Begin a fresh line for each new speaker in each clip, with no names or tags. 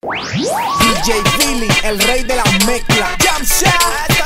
DJ Billy, el rey de la mezcla. Jump shot.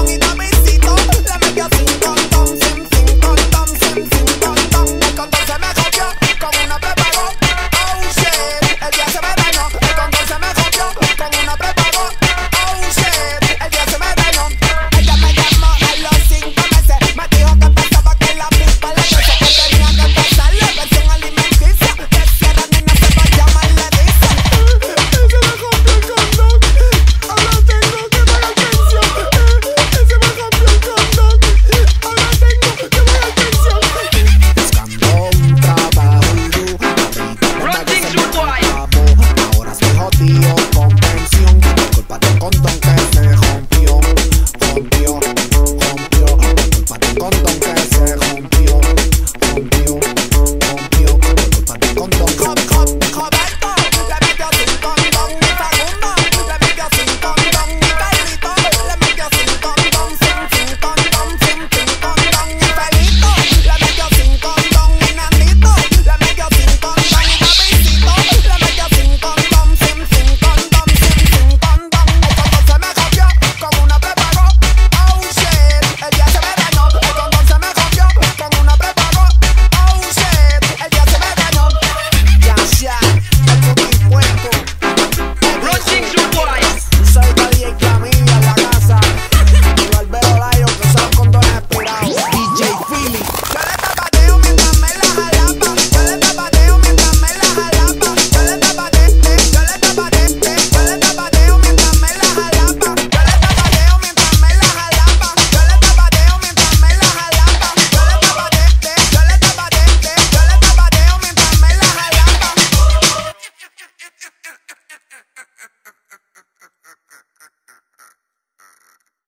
con y dame La mega 5 Thank